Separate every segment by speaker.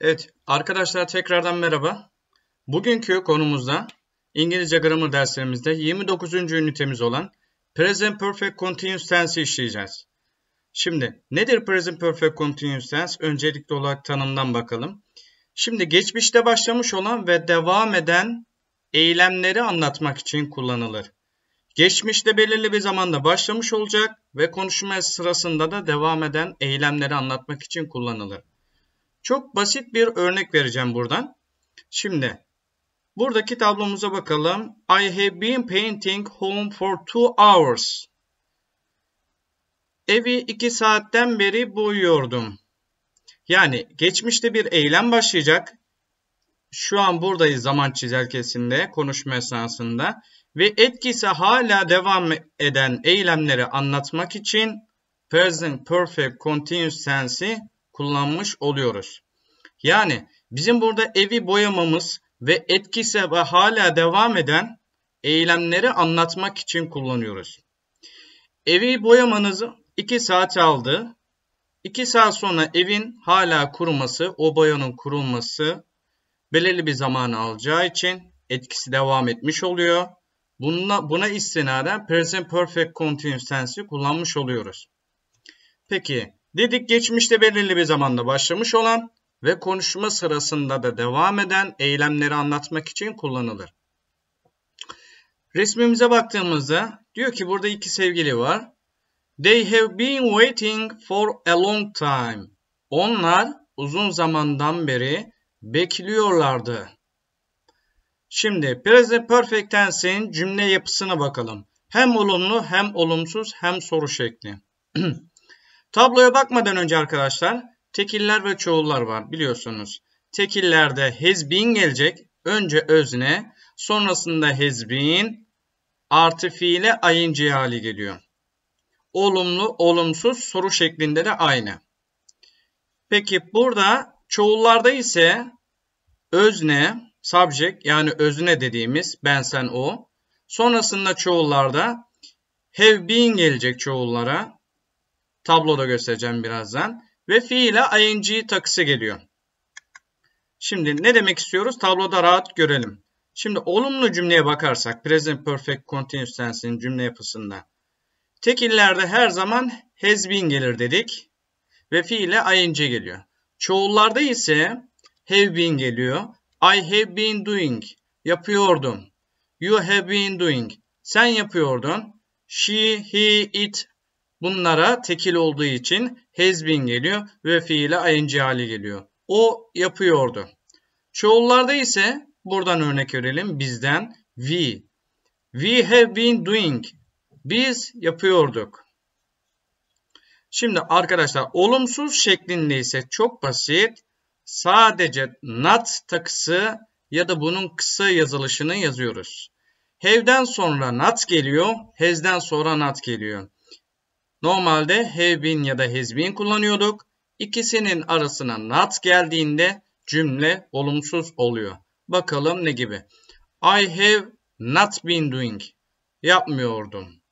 Speaker 1: Evet arkadaşlar tekrardan merhaba. Bugünkü konumuzda İngilizce gramer derslerimizde 29. ünitemiz olan Present Perfect Continuous Tense işleyeceğiz. Şimdi nedir Present Perfect Continuous Tense? Öncelikli olarak tanımdan bakalım. Şimdi geçmişte başlamış olan ve devam eden eylemleri anlatmak için kullanılır. Geçmişte belirli bir zamanda başlamış olacak ve konuşma sırasında da devam eden eylemleri anlatmak için kullanılır. Çok basit bir örnek vereceğim buradan. Şimdi buradaki tablomuza bakalım. I have been painting home for two hours. Evi iki saatten beri boyuyordum. Yani geçmişte bir eylem başlayacak. Şu an buradayız zaman çizelgesinde konuşma esnasında. Ve etkisi hala devam eden eylemleri anlatmak için present perfect continuous tense'i kullanmış oluyoruz. Yani bizim burada evi boyamamız ve etkisi ve hala devam eden eylemleri anlatmak için kullanıyoruz. Evi boyamanızı 2 saat aldı. 2 saat sonra evin hala kuruması, o boyanın kurulması belirli bir zaman alacağı için etkisi devam etmiş oluyor. Buna, buna istinaden present perfect continuous tense'i kullanmış oluyoruz. Peki dedik geçmişte belirli bir zamanda başlamış olan ve konuşma sırasında da devam eden eylemleri anlatmak için kullanılır. Resmimize baktığımızda diyor ki burada iki sevgili var. They have been waiting for a long time. Onlar uzun zamandan beri bekliyorlardı. Şimdi present perfect tense'in cümle yapısına bakalım. Hem olumlu hem olumsuz hem soru şekli. Tabloya bakmadan önce arkadaşlar tekiller ve çoğullar var biliyorsunuz. Tekillerde has been gelecek. Önce özne sonrasında has been artı fiile ing hali geliyor. Olumlu, olumsuz soru şeklinde de aynı. Peki burada çoğullarda ise özne, subject yani özne dediğimiz ben sen o. Sonrasında çoğullarda have been gelecek çoğullara. Tabloda göstereceğim birazdan. Ve fiile ing takısı geliyor. Şimdi ne demek istiyoruz? Tabloda rahat görelim. Şimdi olumlu cümleye bakarsak present perfect continuous tense'in cümle yapısında tekillerde her zaman has been gelir dedik ve fiile ing geliyor. Çoğullarda ise have been geliyor. I have been doing yapıyordum. You have been doing sen yapıyordun. She, he, it bunlara tekil olduğu için been geliyor ve fiile ing hali geliyor. O yapıyordu. Çoğullarda ise buradan örnek verelim bizden we. We have been doing. Biz yapıyorduk. Şimdi arkadaşlar olumsuz şeklinde ise çok basit. Sadece not takısı ya da bunun kısa yazılışını yazıyoruz. Have'den sonra not geliyor, has'den sonra not geliyor. Normalde have been ya da has been kullanıyorduk. İkisinin arasına not geldiğinde cümle olumsuz oluyor. Bakalım ne gibi? I have not been doing. Yapmıyordum.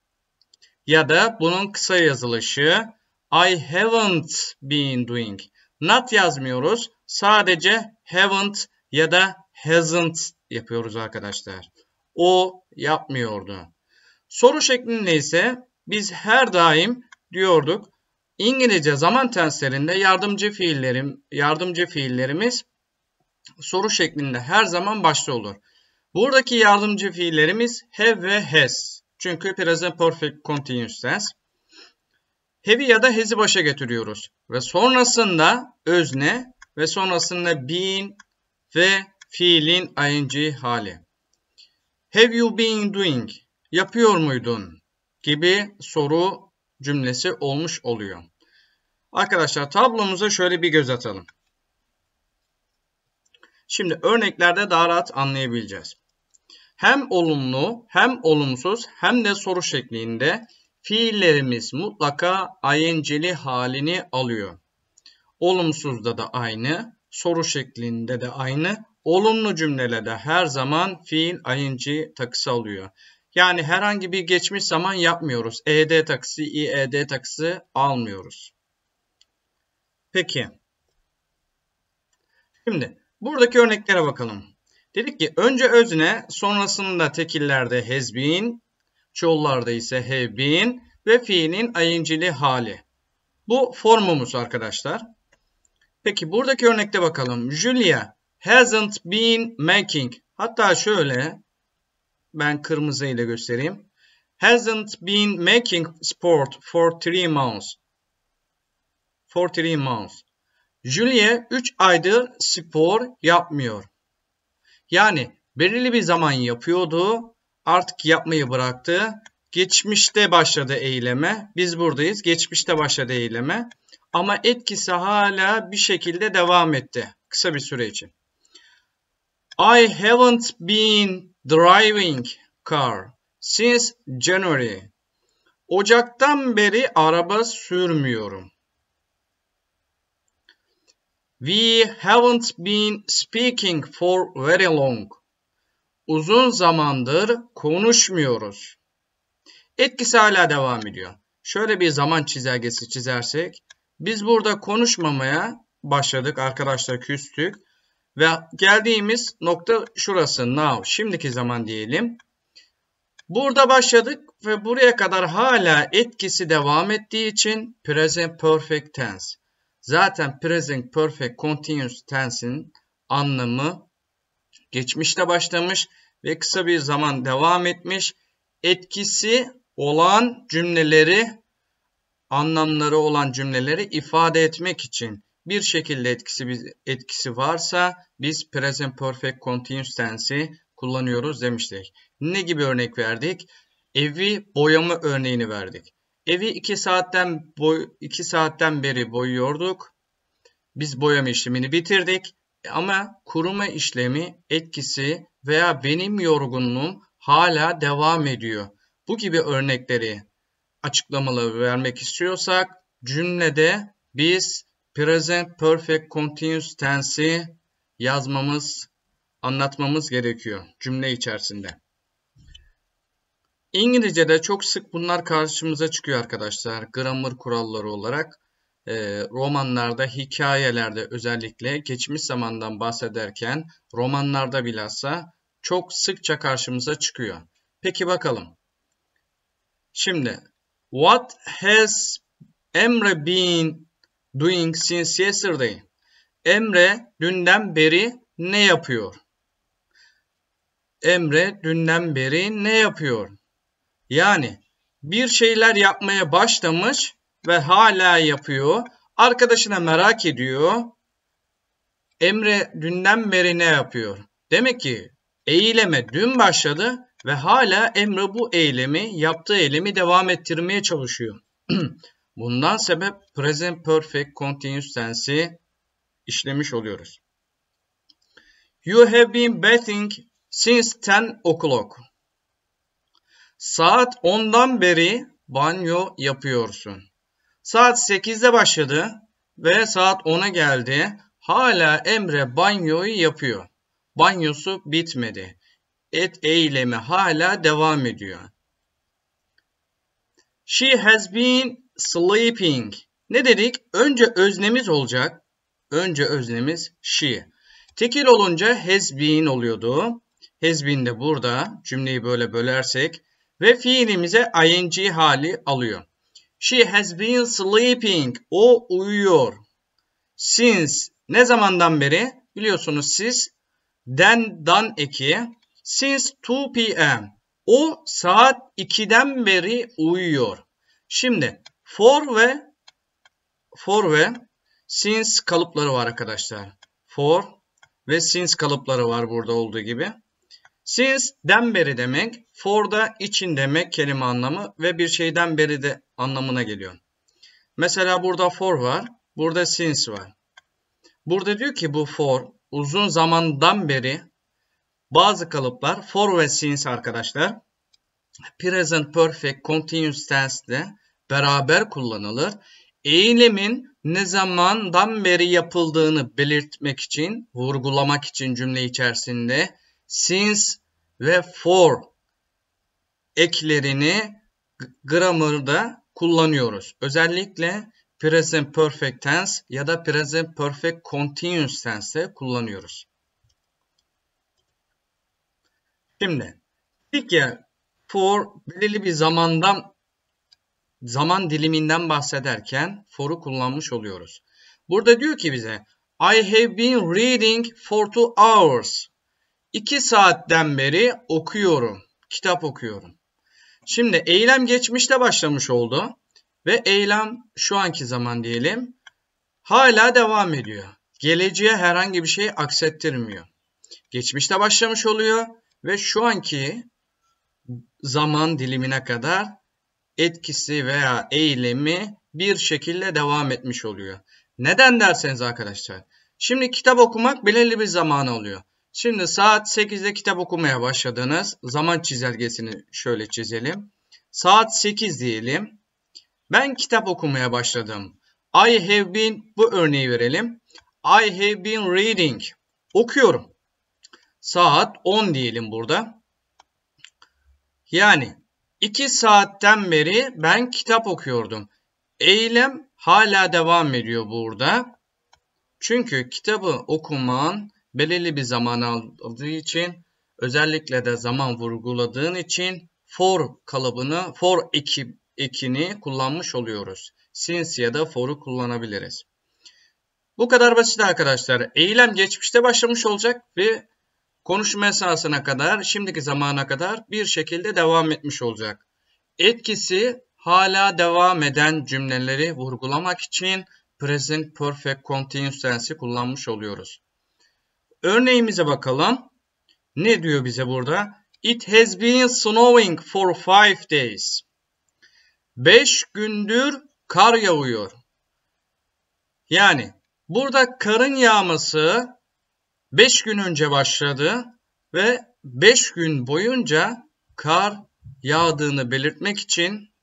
Speaker 1: Ya da bunun kısa yazılışı I haven't been doing. Not yazmıyoruz. Sadece haven't ya da hasn't yapıyoruz arkadaşlar. O yapmıyordu. Soru şeklinde ise biz her daim diyorduk. İngilizce zaman tenslerinde yardımcı fiillerim, yardımcı fiillerimiz soru şeklinde her zaman başta olur. Buradaki yardımcı fiillerimiz have ve has. Çünkü present perfect continuous tense. Have'i ya da has'i başa getiriyoruz. Ve sonrasında özne ve sonrasında been ve fiilin ing hali. Have you been doing? Yapıyor muydun? Gibi soru cümlesi olmuş oluyor. Arkadaşlar tablomuza şöyle bir göz atalım. Şimdi örneklerde daha rahat anlayabileceğiz. Hem olumlu hem olumsuz hem de soru şeklinde fiillerimiz mutlaka ing'li halini alıyor. Olumsuzda da aynı, soru şeklinde de aynı, olumlu cümlelerde her zaman fiil ing takısı alıyor. Yani herhangi bir geçmiş zaman yapmıyoruz. ed takısı, ied takısı almıyoruz. Peki. Şimdi buradaki örneklere bakalım. Dedik ki önce özne sonrasında tekillerde been, çoğullarda ise have been ve fiilin ing'li hali. Bu formumuz arkadaşlar. Peki buradaki örnekte bakalım. Julia hasn't been making. Hatta şöyle ben kırmızı ile göstereyim. Hasn't been making sport for three months. For three months. Julia 3 aydır spor yapmıyor. Yani belirli bir zaman yapıyordu. Artık yapmayı bıraktı. Geçmişte başladı eyleme. Biz buradayız. Geçmişte başladı eyleme. Ama etkisi hala bir şekilde devam etti. Kısa bir süre için. I haven't been driving car since January. Ocaktan beri araba sürmüyorum. We haven't been speaking for very long. Uzun zamandır konuşmuyoruz. Etkisi hala devam ediyor. Şöyle bir zaman çizelgesi çizersek, biz burada konuşmamaya başladık, arkadaşlar küstük. Ve geldiğimiz nokta şurası, now, şimdiki zaman diyelim. Burada başladık ve buraya kadar hala etkisi devam ettiği için present perfect tense. Zaten present perfect continuous tense'in anlamı geçmişte başlamış ve kısa bir zaman devam etmiş. Etkisi olan cümleleri, anlamları olan cümleleri ifade etmek için bir şekilde etkisi etkisi varsa biz present perfect continuous tense'i kullanıyoruz demiştik. Ne gibi örnek verdik? Evi boyama örneğini verdik. Evi 2 saatten boy 2 saatten beri boyuyorduk. Biz boyama işlemini bitirdik ama kuruma işlemi etkisi veya benim yorgunluğum hala devam ediyor. Bu gibi örnekleri açıklamaları vermek istiyorsak cümlede biz present perfect continuous tense'i yazmamız, anlatmamız gerekiyor cümle içerisinde. İngilizce'de çok sık bunlar karşımıza çıkıyor arkadaşlar. Grammar kuralları olarak e, romanlarda, hikayelerde özellikle geçmiş zamandan bahsederken romanlarda bilhassa çok sıkça karşımıza çıkıyor. Peki bakalım. Şimdi what has Emre been doing since yesterday? Emre dünden beri ne yapıyor? Emre dünden beri ne yapıyor? Yani bir şeyler yapmaya başlamış ve hala yapıyor. Arkadaşına merak ediyor. Emre dünden beri ne yapıyor? Demek ki eyleme dün başladı ve hala Emre bu eylemi, yaptığı eylemi devam ettirmeye çalışıyor. Bundan sebep present perfect continuous tense'i işlemiş oluyoruz. You have been bathing since 10 o'clock. Saat 10'dan beri banyo yapıyorsun. Saat 8'de başladı ve saat 10'a geldi. Hala Emre banyoyu yapıyor. Banyosu bitmedi. Et eylemi hala devam ediyor. She has been sleeping. Ne dedik? Önce öznemiz olacak. Önce öznemiz she. Tekil olunca has been oluyordu. Has been de burada. Cümleyi böyle bölersek ve fiilimize ing hali alıyor. She has been sleeping. O uyuyor. Since ne zamandan beri? Biliyorsunuz siz den dan eki. Since 2 p.m. O saat 2'den beri uyuyor. Şimdi for ve for ve since kalıpları var arkadaşlar. For ve since kalıpları var burada olduğu gibi. Since'den beri demek, for da için demek kelime anlamı ve bir şeyden beri de anlamına geliyor. Mesela burada for var, burada since var. Burada diyor ki bu for uzun zamandan beri bazı kalıplar for ve since arkadaşlar present perfect continuous tense'de beraber kullanılır. Eylemin ne zamandan beri yapıldığını belirtmek için, vurgulamak için cümle içerisinde since ve for eklerini grammarda kullanıyoruz. Özellikle present perfect tense ya da present perfect continuous tense kullanıyoruz. Şimdi ya for belirli bir zamandan zaman diliminden bahsederken for'u kullanmış oluyoruz. Burada diyor ki bize I have been reading for two hours. İki saatten beri okuyorum. Kitap okuyorum. Şimdi eylem geçmişte başlamış oldu. Ve eylem şu anki zaman diyelim. Hala devam ediyor. Geleceğe herhangi bir şey aksettirmiyor. Geçmişte başlamış oluyor. Ve şu anki zaman dilimine kadar etkisi veya eylemi bir şekilde devam etmiş oluyor. Neden derseniz arkadaşlar. Şimdi kitap okumak belirli bir zamanı alıyor. Şimdi saat 8'de kitap okumaya başladınız. Zaman çizelgesini şöyle çizelim. Saat 8 diyelim. Ben kitap okumaya başladım. I have been bu örneği verelim. I have been reading. Okuyorum. Saat 10 diyelim burada. Yani 2 saatten beri ben kitap okuyordum. Eylem hala devam ediyor burada. Çünkü kitabı okuman belirli bir zaman aldığı için özellikle de zaman vurguladığın için for kalıbını, for eki, ekini kullanmış oluyoruz. Since ya da for'u kullanabiliriz. Bu kadar basit arkadaşlar. Eylem geçmişte başlamış olacak ve konuşma esasına kadar, şimdiki zamana kadar bir şekilde devam etmiş olacak. Etkisi hala devam eden cümleleri vurgulamak için present perfect continuous tense'i kullanmış oluyoruz. Örneğimize bakalım. Ne diyor bize burada? It has been snowing for five days. Beş gündür kar yağıyor. Yani burada karın yağması beş gün önce başladı ve beş gün boyunca kar yağdığını belirtmek için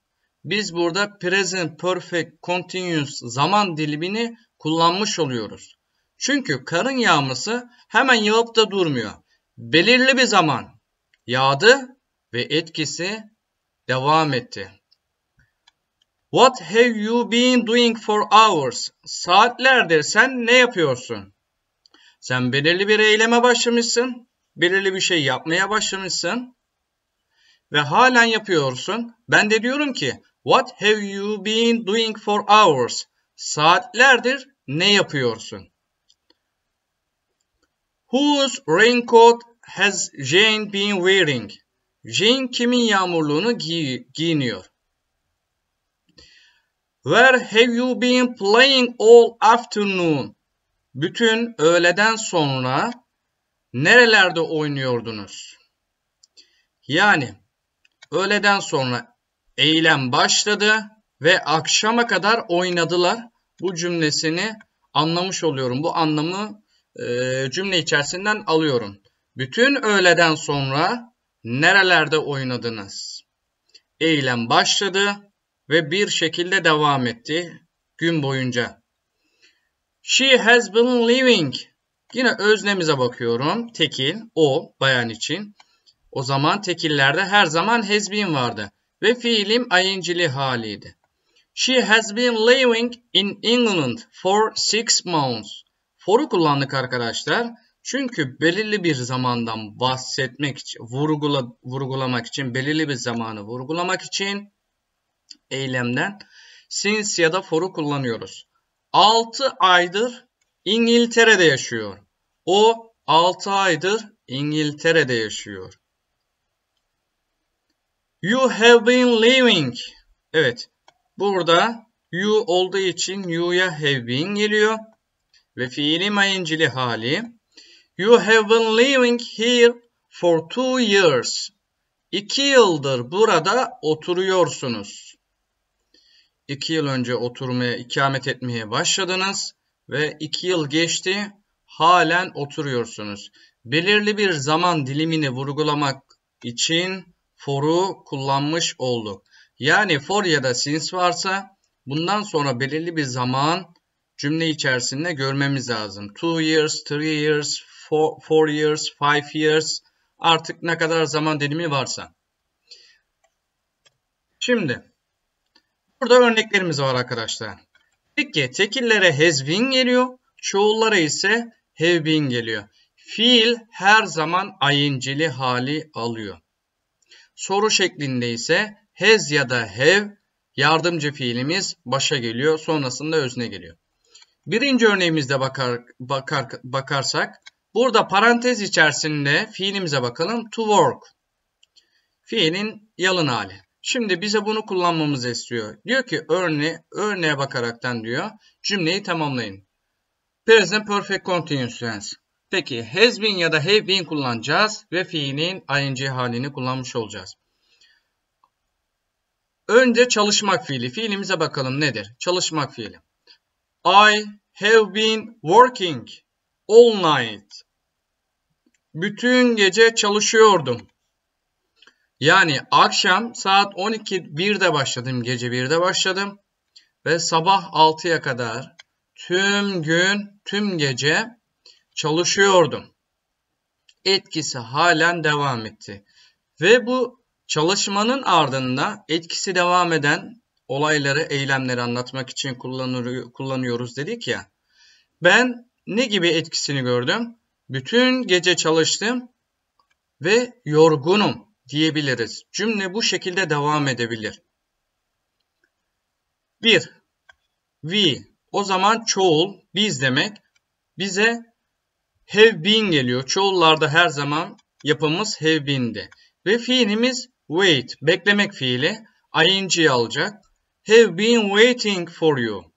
Speaker 1: biz burada present perfect continuous zaman dilimini kullanmış oluyoruz. Çünkü karın yağması hemen yağıp da durmuyor. Belirli bir zaman yağdı ve etkisi devam etti. What have you been doing for hours? Saatlerdir sen ne yapıyorsun? Sen belirli bir eyleme başlamışsın. Belirli bir şey yapmaya başlamışsın. Ve halen yapıyorsun. Ben de diyorum ki What have you been doing for hours? Saatlerdir ne yapıyorsun? Whose raincoat has Jane been wearing? Jane kimin yağmurluğunu giy giyiniyor? Where have you been playing all afternoon? Bütün öğleden sonra nerelerde oynuyordunuz? Yani öğleden sonra eylem başladı ve akşama kadar oynadılar. Bu cümlesini anlamış oluyorum. Bu anlamı e, cümle içerisinden alıyorum. Bütün öğleden sonra nerelerde oynadınız? Eylem başladı ve bir şekilde devam etti gün boyunca. She has been living. Yine öznemize bakıyorum. Tekil, o, bayan için. O zaman tekillerde her zaman has been vardı. Ve fiilim ing'li haliydi. She has been living in England for six months. For'u kullandık arkadaşlar. Çünkü belirli bir zamandan bahsetmek için, vurgula, vurgulamak için, belirli bir zamanı vurgulamak için eylemden since ya da for'u kullanıyoruz. 6 aydır İngiltere'de yaşıyor. O 6 aydır İngiltere'de yaşıyor. You have been living. Evet. Burada you olduğu için you'ya have been geliyor. Ve fiili mayincili hali. You have been living here for two years. İki yıldır burada oturuyorsunuz. İki yıl önce oturmaya, ikamet etmeye başladınız ve iki yıl geçti, halen oturuyorsunuz. Belirli bir zaman dilimini vurgulamak için for'u kullanmış olduk. Yani for ya da since varsa bundan sonra belirli bir zaman cümle içerisinde görmemiz lazım. Two years, three years, four, four years, five years artık ne kadar zaman dilimi varsa. Şimdi burada örneklerimiz var arkadaşlar. Peki tekillere has been geliyor. Çoğullara ise have been geliyor. Fiil her zaman ing'li hali alıyor. Soru şeklinde ise has ya da have yardımcı fiilimiz başa geliyor. Sonrasında özne geliyor. Birinci örneğimizde bakar, bakar, bakarsak burada parantez içerisinde fiilimize bakalım. To work. Fiilin yalın hali. Şimdi bize bunu kullanmamızı istiyor. Diyor ki örne, örneğe bakaraktan diyor cümleyi tamamlayın. Present Perfect Continuous Tense. Peki has been ya da have been kullanacağız ve fiilin ing halini kullanmış olacağız. Önce çalışmak fiili. Fiilimize bakalım nedir? Çalışmak fiili. I have been working all night. Bütün gece çalışıyordum. Yani akşam saat 12 1'de başladım. Gece 1'de başladım. Ve sabah 6'ya kadar tüm gün, tüm gece çalışıyordum. Etkisi halen devam etti. Ve bu çalışmanın ardında etkisi devam eden olayları, eylemleri anlatmak için kullanıyoruz dedik ya. Ben ne gibi etkisini gördüm? Bütün gece çalıştım ve yorgunum diyebiliriz. Cümle bu şekilde devam edebilir. 1. We o zaman çoğul biz demek bize have been geliyor. Çoğullarda her zaman yapımız have been'di. Ve fiilimiz wait beklemek fiili ing alacak. Have been waiting for you.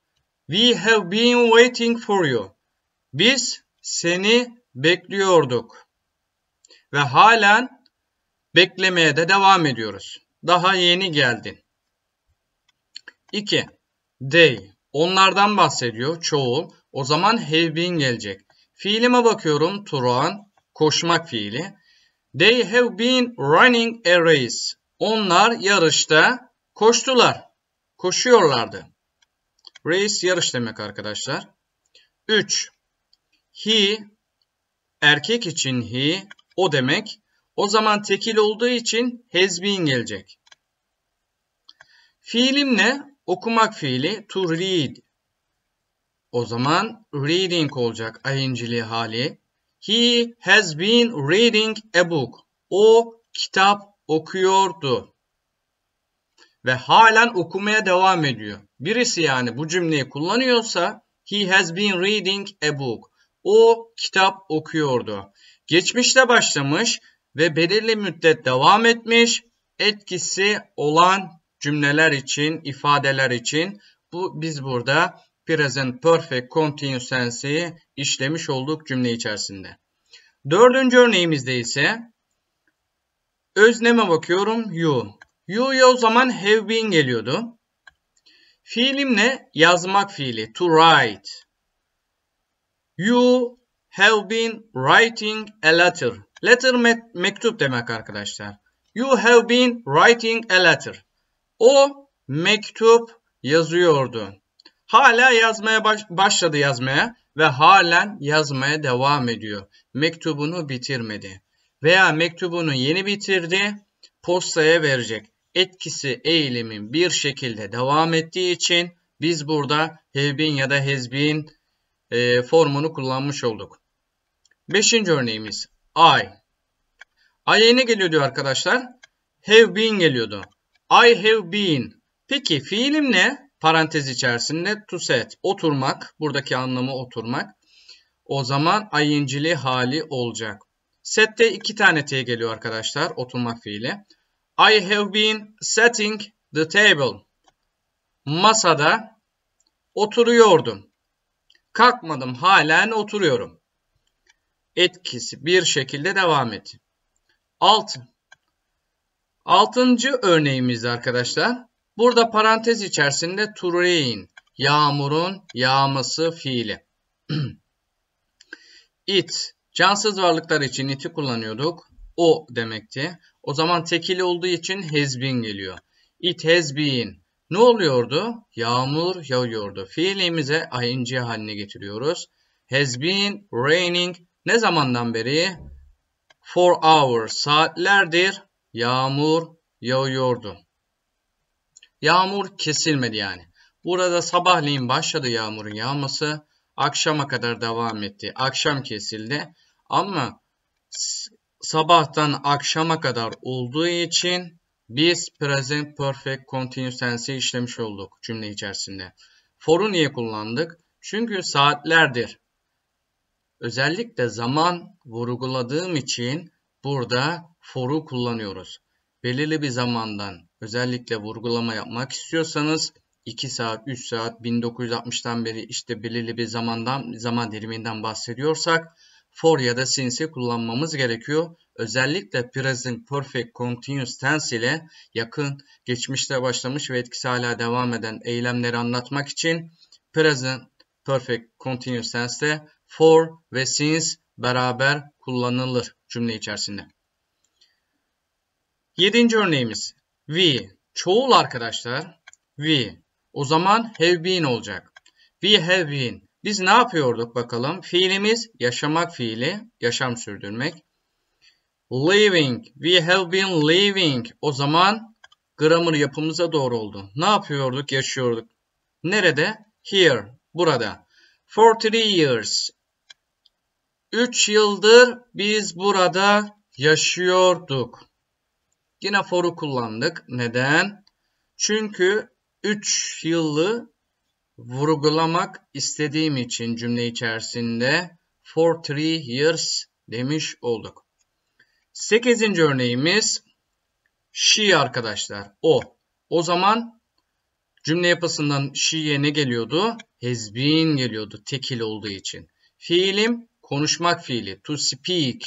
Speaker 1: We have been waiting for you. Biz seni bekliyorduk. Ve halen Beklemeye de devam ediyoruz. Daha yeni geldin. 2. They. Onlardan bahsediyor. Çoğul. O zaman have been gelecek. Fiilime bakıyorum. To run. Koşmak fiili. They have been running a race. Onlar yarışta koştular. Koşuyorlardı. Race yarış demek arkadaşlar. 3. He erkek için he o demek. O zaman tekil olduğu için has been gelecek. Fiilim ne? Okumak fiili to read. O zaman reading olacak ing'li hali. He has been reading a book. O kitap okuyordu. Ve halen okumaya devam ediyor. Birisi yani bu cümleyi kullanıyorsa he has been reading a book. O kitap okuyordu. Geçmişte başlamış ve belirli müddet devam etmiş etkisi olan cümleler için, ifadeler için bu biz burada present perfect continuous tense'i işlemiş olduk cümle içerisinde. Dördüncü örneğimizde ise özneme bakıyorum you. You'ya o zaman have been geliyordu. Fiilim ne? Yazmak fiili. To write. You have been writing a letter. Letter me mektup demek arkadaşlar. You have been writing a letter. O mektup yazıyordu. Hala yazmaya baş başladı yazmaya ve halen yazmaya devam ediyor. Mektubunu bitirmedi. Veya mektubunu yeni bitirdi, postaya verecek. Etkisi eğilimin bir şekilde devam ettiği için biz burada have been ya da has been e, formunu kullanmış olduk. Beşinci örneğimiz I. I'ye ne geliyor diyor arkadaşlar? Have been geliyordu. I have been. Peki fiilim ne? Parantez içerisinde to set. Oturmak. Buradaki anlamı oturmak. O zaman ing'li hali olacak. Set'te iki tane t geliyor arkadaşlar. Oturmak fiili. I have been setting the table. Masada oturuyordum. Kalkmadım. Halen oturuyorum etkisi bir şekilde devam etti. 6. Altıncı örneğimiz arkadaşlar. Burada parantez içerisinde to rain, yağmurun yağması fiili. it, cansız varlıklar için it'i kullanıyorduk. O demekti. O zaman tekili olduğu için has been geliyor. It has been. Ne oluyordu? Yağmur yağıyordu. Fiilimize ing haline getiriyoruz. Has been raining ne zamandan beri? For hours, saatlerdir yağmur yağıyordu. Yağmur kesilmedi yani. Burada sabahleyin başladı yağmurun yağması. Akşama kadar devam etti. Akşam kesildi. Ama sabahtan akşama kadar olduğu için biz present perfect continuous tense'i işlemiş olduk cümle içerisinde. For'u niye kullandık? Çünkü saatlerdir. Özellikle zaman vurguladığım için burada for'u kullanıyoruz. Belirli bir zamandan özellikle vurgulama yapmak istiyorsanız 2 saat, 3 saat, 1960'tan beri işte belirli bir zamandan zaman diliminden bahsediyorsak for ya da since'i kullanmamız gerekiyor. Özellikle present perfect continuous tense ile yakın geçmişte başlamış ve etkisi hala devam eden eylemleri anlatmak için present perfect continuous tense'te for ve since beraber kullanılır cümle içerisinde. Yedinci örneğimiz we. Çoğul arkadaşlar we. O zaman have been olacak. We have been. Biz ne yapıyorduk bakalım? Fiilimiz yaşamak fiili, yaşam sürdürmek. Living. We have been living. O zaman grammar yapımıza doğru oldu. Ne yapıyorduk? Yaşıyorduk. Nerede? Here. Burada. For three years. Üç yıldır biz burada yaşıyorduk. Yine for'u kullandık. Neden? Çünkü 3 yılı vurgulamak istediğim için cümle içerisinde for three years demiş olduk. Sekizinci örneğimiz she arkadaşlar. O. O zaman cümle yapısından she'ye ne geliyordu? Has been geliyordu tekil olduğu için. Fiilim konuşmak fiili. To speak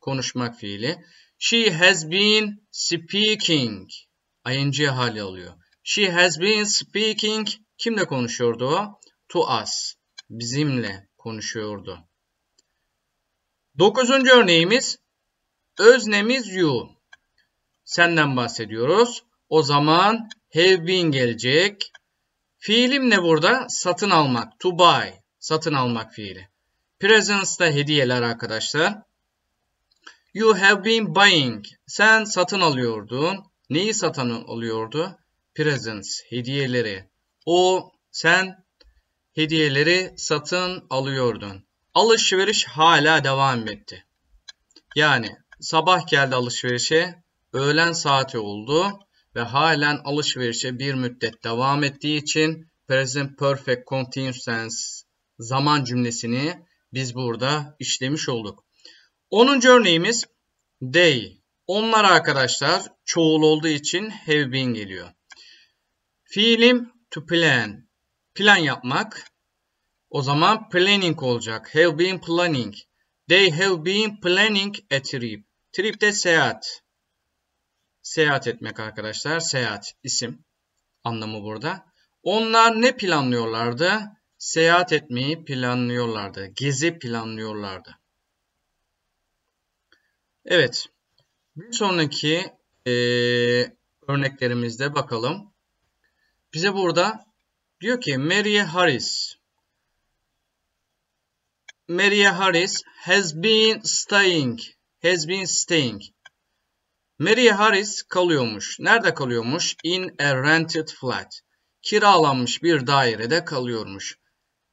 Speaker 1: konuşmak fiili. She has been speaking. ing hali alıyor. She has been speaking. Kimle konuşuyordu o? To us. Bizimle konuşuyordu. Dokuzuncu örneğimiz öznemiz you. Senden bahsediyoruz. O zaman have been gelecek. Fiilim ne burada? Satın almak. To buy. Satın almak fiili. Presents hediyeler arkadaşlar. You have been buying. Sen satın alıyordun. Neyi satın alıyordu? presents, hediyeleri. O, sen hediyeleri satın alıyordun. Alışveriş hala devam etti. Yani sabah geldi alışverişe, öğlen saati oldu ve halen alışverişe bir müddet devam ettiği için present perfect continuous tense zaman cümlesini biz burada işlemiş olduk. 10. örneğimiz they. Onlar arkadaşlar çoğul olduğu için have been geliyor. Fiilim to plan. Plan yapmak. O zaman planning olacak. Have been planning. They have been planning a trip. Trip de seyahat. Seyahat etmek arkadaşlar. Seyahat isim anlamı burada. Onlar ne planlıyorlardı? Seyahat etmeyi planlıyorlardı. Gezi planlıyorlardı. Evet. Bir sonraki e, örneklerimizde bakalım. Bize burada diyor ki Mary Harris Mary Harris has been staying has been staying Mary Harris kalıyormuş. Nerede kalıyormuş? In a rented flat. Kiralanmış bir dairede kalıyormuş.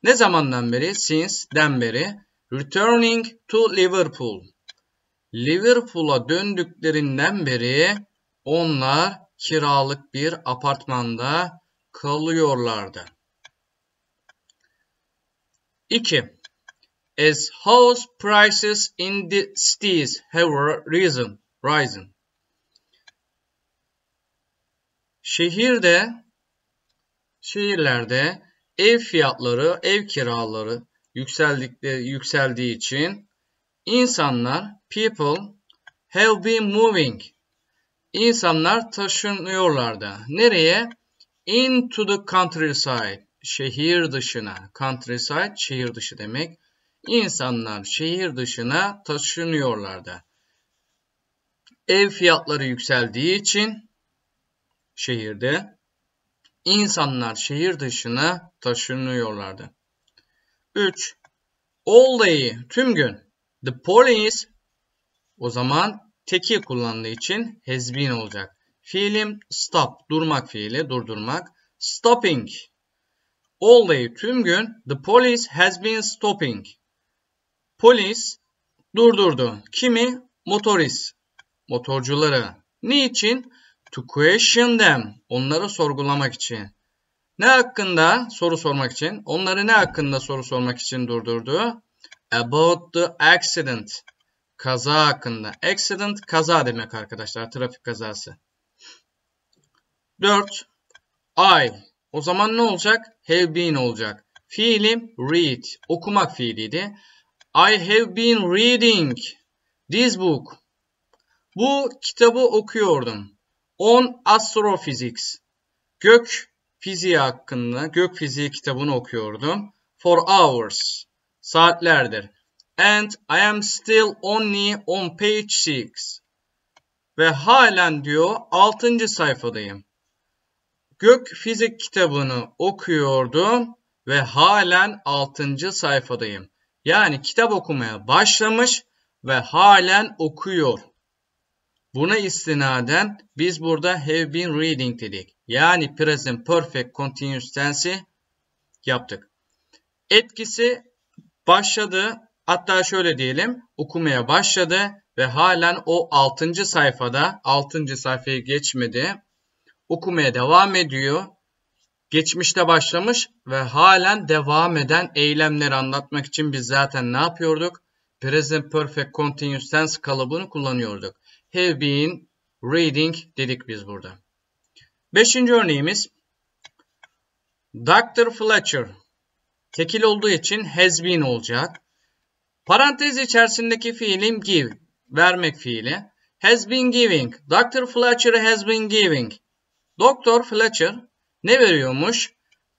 Speaker 1: Ne zamandan beri? Since den beri. Returning to Liverpool. Liverpool'a döndüklerinden beri onlar kiralık bir apartmanda kalıyorlardı. 2. As house prices in the cities have risen, risen. Şehirde, şehirlerde ev fiyatları, ev kiraları yükseldikleri, yükseldiği için insanlar, people have been moving. İnsanlar taşınıyorlardı. Nereye? into the countryside şehir dışına countryside şehir dışı demek İnsanlar şehir dışına taşınıyorlardı. Ev fiyatları yükseldiği için şehirde insanlar şehir dışına taşınıyorlardı. 3. All day tüm gün. The police o zaman teki kullandığı için has been olacak. Fiilim stop, durmak fiili, durdurmak. Stopping, All day tüm gün the police has been stopping. Polis durdurdu. Kimi? Motorist. Motorcuları. Niçin? To question them. Onları sorgulamak için. Ne hakkında soru sormak için? Onları ne hakkında soru sormak için durdurdu? About the accident. Kaza hakkında. Accident kaza demek arkadaşlar. Trafik kazası. 4. I. O zaman ne olacak? Have been olacak. Fiilim read. Okumak fiiliydi. I have been reading this book. Bu kitabı okuyordum. On Astrophysics. Gök fiziği hakkında, gök fiziği kitabını okuyordum. For hours. Saatlerdir. And I am still only on page 6. Ve halen diyor 6. sayfadayım. Gök fizik kitabını okuyordum ve halen 6. sayfadayım. Yani kitap okumaya başlamış ve halen okuyor. Buna istinaden biz burada have been reading dedik. Yani present perfect continuous tense'i yaptık. Etkisi başladı. Hatta şöyle diyelim. Okumaya başladı ve halen o 6. sayfada 6. sayfayı geçmedi. Okumaya devam ediyor. Geçmişte başlamış ve halen devam eden eylemleri anlatmak için biz zaten ne yapıyorduk? Present Perfect Continuous Tense kalıbını kullanıyorduk. Have been reading dedik biz burada. Beşinci örneğimiz Dr. Fletcher tekil olduğu için has been olacak. Parantez içerisindeki fiilim give, vermek fiili. Has been giving. Dr. Fletcher has been giving. Dr. Fletcher ne veriyormuş?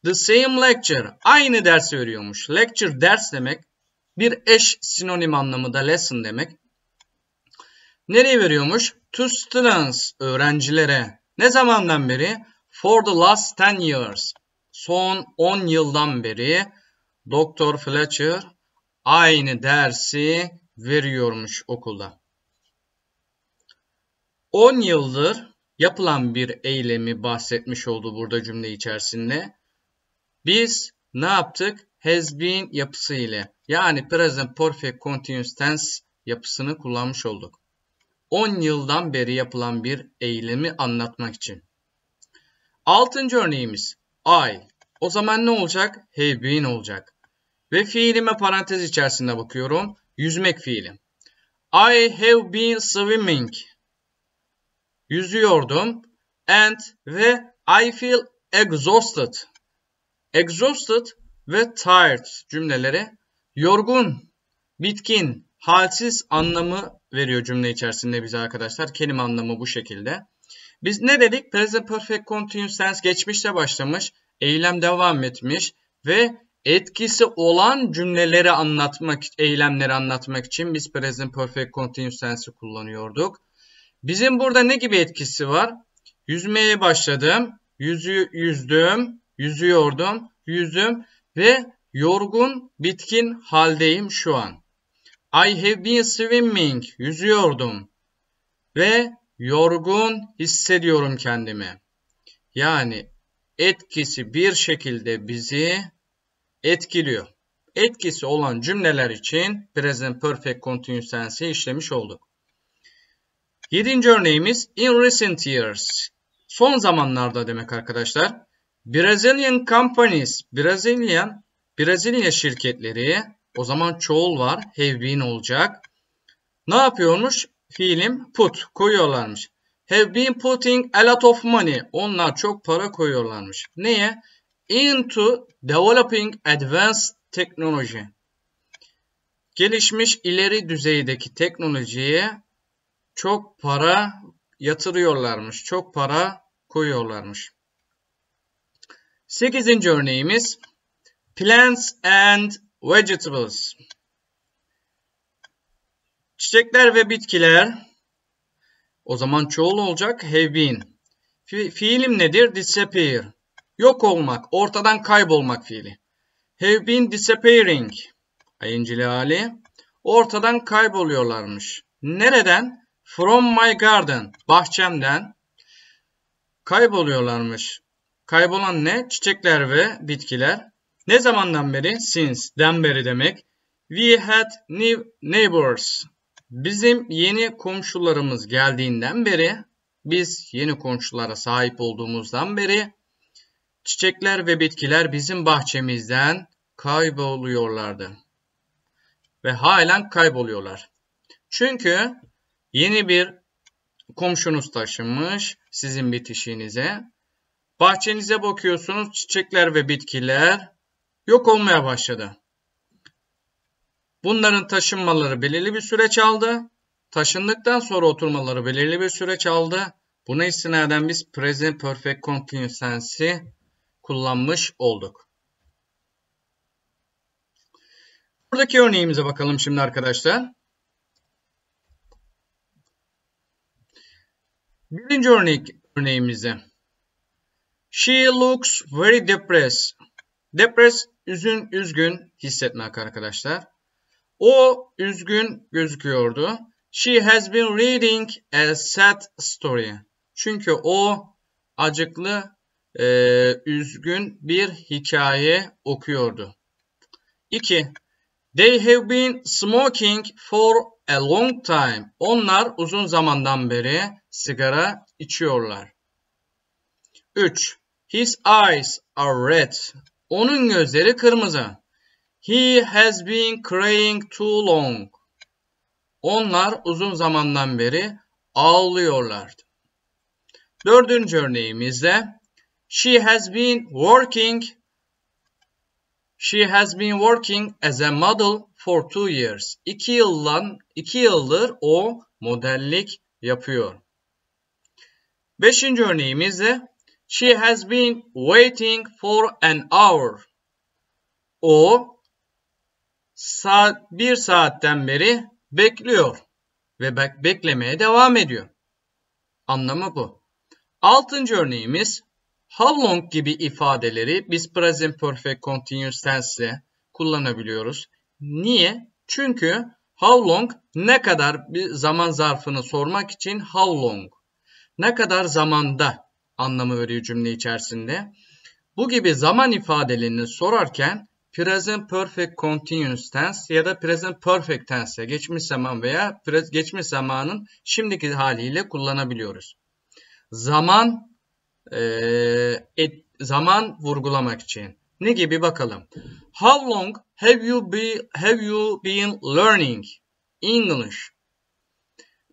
Speaker 1: The same lecture. Aynı dersi veriyormuş. Lecture ders demek. Bir eş sinonim anlamında lesson demek. Nereye veriyormuş? To students. Öğrencilere. Ne zamandan beri? For the last 10 years. Son 10 yıldan beri Dr. Fletcher aynı dersi veriyormuş okulda. 10 yıldır yapılan bir eylemi bahsetmiş oldu burada cümle içerisinde. Biz ne yaptık? Has been yapısı ile yani present perfect continuous tense yapısını kullanmış olduk. 10 yıldan beri yapılan bir eylemi anlatmak için. Altıncı örneğimiz I. O zaman ne olacak? Have been olacak. Ve fiilime parantez içerisinde bakıyorum. Yüzmek fiili. I have been swimming yüzüyordum and ve I feel exhausted. Exhausted ve tired cümleleri yorgun, bitkin, halsiz anlamı veriyor cümle içerisinde bize arkadaşlar. Kelime anlamı bu şekilde. Biz ne dedik? Present Perfect Continuous Tense geçmişte başlamış, eylem devam etmiş ve etkisi olan cümleleri anlatmak, eylemleri anlatmak için biz Present Perfect Continuous Tense'i kullanıyorduk. Bizim burada ne gibi etkisi var? Yüzmeye başladım. Yüzü, yüzdüm. Yüzüyordum. Yüzdüm. Ve yorgun, bitkin haldeyim şu an. I have been swimming. Yüzüyordum. Ve yorgun hissediyorum kendimi. Yani etkisi bir şekilde bizi etkiliyor. Etkisi olan cümleler için present perfect continuous tense'i işlemiş olduk. Yedinci örneğimiz in recent years. Son zamanlarda demek arkadaşlar. Brazilian companies, Brazilian, Brezilya şirketleri, o zaman çoğul var, have been olacak. Ne yapıyormuş? Fiilim put, koyuyorlarmış. Have been putting a lot of money. Onlar çok para koyuyorlarmış. Neye? Into developing advanced technology. Gelişmiş ileri düzeydeki teknolojiye çok para yatırıyorlarmış. Çok para koyuyorlarmış. Sekizinci örneğimiz plants and vegetables. Çiçekler ve bitkiler o zaman çoğul olacak have been. Fi fiilim nedir? Disappear. Yok olmak, ortadan kaybolmak fiili. Have been disappearing. Ayıncılı hali. Ortadan kayboluyorlarmış. Nereden? From my garden. Bahçemden. Kayboluyorlarmış. Kaybolan ne? Çiçekler ve bitkiler. Ne zamandan beri? Since'den beri demek. We had new neighbors. Bizim yeni komşularımız geldiğinden beri, biz yeni komşulara sahip olduğumuzdan beri çiçekler ve bitkiler bizim bahçemizden kayboluyorlardı. Ve halen kayboluyorlar. Çünkü yeni bir komşunuz taşınmış sizin bitişiğinize. Bahçenize bakıyorsunuz çiçekler ve bitkiler yok olmaya başladı. Bunların taşınmaları belirli bir süreç aldı. Taşındıktan sonra oturmaları belirli bir süreç aldı. Buna istinaden biz present perfect continuous tense'i kullanmış olduk. Buradaki örneğimize bakalım şimdi arkadaşlar. Birinci örnek örneğimize. She looks very depressed. Depressed, üzün, üzgün hissetmek arkadaşlar. O üzgün gözüküyordu. She has been reading a sad story. Çünkü o acıklı, e, üzgün bir hikaye okuyordu. 2. They have been smoking for a long time. Onlar uzun zamandan beri sigara içiyorlar. 3. His eyes are red. Onun gözleri kırmızı. He has been crying too long. Onlar uzun zamandan beri ağlıyorlardı. Dördüncü örneğimizde She has been working She has been working as a model for two years. İki yıldan, iki yıldır o modellik yapıyor. Beşinci örneğimizde She has been waiting for an hour. O saat, bir saatten beri bekliyor ve bek beklemeye devam ediyor. Anlamı bu. Altıncı örneğimiz how long gibi ifadeleri biz present perfect continuous tense kullanabiliyoruz. Niye? Çünkü how long ne kadar bir zaman zarfını sormak için how long. Ne kadar zamanda anlamı veriyor cümle içerisinde. Bu gibi zaman ifadelerini sorarken present perfect continuous tense ya da present perfect tense geçmiş zaman veya geçmiş zamanın şimdiki haliyle kullanabiliyoruz. Zaman e, et, zaman vurgulamak için. Ne gibi bakalım. How long have you be have you been learning English?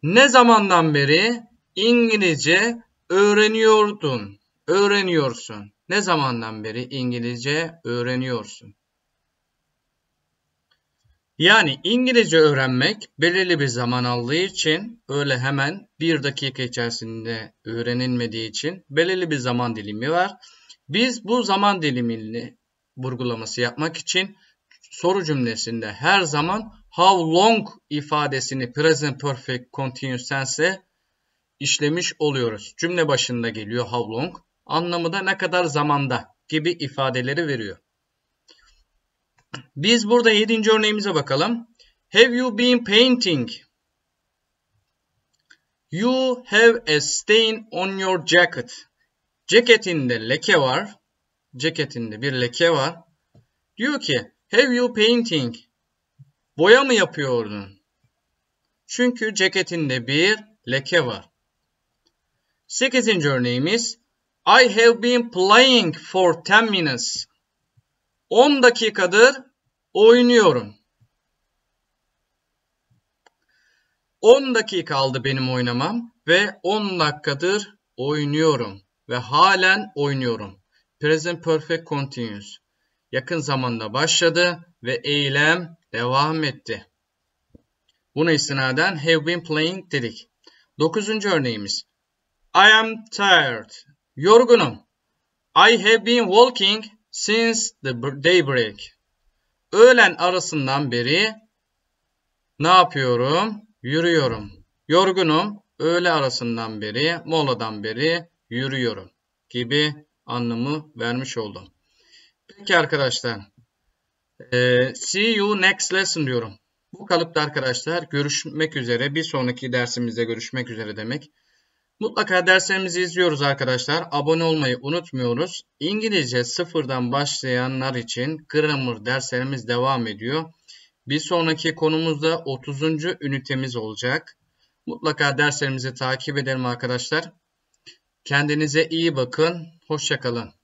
Speaker 1: Ne zamandan beri İngilizce öğreniyordun? Öğreniyorsun. Ne zamandan beri İngilizce öğreniyorsun? Yani İngilizce öğrenmek belirli bir zaman aldığı için öyle hemen bir dakika içerisinde öğrenilmediği için belirli bir zaman dilimi var. Biz bu zaman dilimini vurgulaması yapmak için soru cümlesinde her zaman how long ifadesini present perfect continuous tense işlemiş oluyoruz. Cümle başında geliyor how long. Anlamı da ne kadar zamanda gibi ifadeleri veriyor. Biz burada yedinci örneğimize bakalım. Have you been painting? You have a stain on your jacket. Ceketinde leke var. Ceketinde bir leke var. Diyor ki have you painting? Boya mı yapıyordun? Çünkü ceketinde bir leke var. Sekizinci örneğimiz I have been playing for 10 minutes. 10 dakikadır oynuyorum. 10 dakika aldı benim oynamam ve 10 dakikadır oynuyorum ve halen oynuyorum. Present Perfect Continuous. Yakın zamanda başladı ve eylem devam etti. Buna istinaden have been playing dedik. Dokuzuncu örneğimiz. I am tired. Yorgunum. I have been walking since the daybreak. Öğlen arasından beri ne yapıyorum? Yürüyorum. Yorgunum. Öğle arasından beri, moladan beri yürüyorum gibi anlamı vermiş oldum. Peki arkadaşlar. Ee, see you next lesson diyorum. Bu kalıpta arkadaşlar görüşmek üzere. Bir sonraki dersimizde görüşmek üzere demek. Mutlaka derslerimizi izliyoruz arkadaşlar. Abone olmayı unutmuyoruz. İngilizce sıfırdan başlayanlar için grammar derslerimiz devam ediyor. Bir sonraki konumuzda 30. ünitemiz olacak. Mutlaka derslerimizi takip edelim arkadaşlar. Kendinize iyi bakın. Hoşçakalın.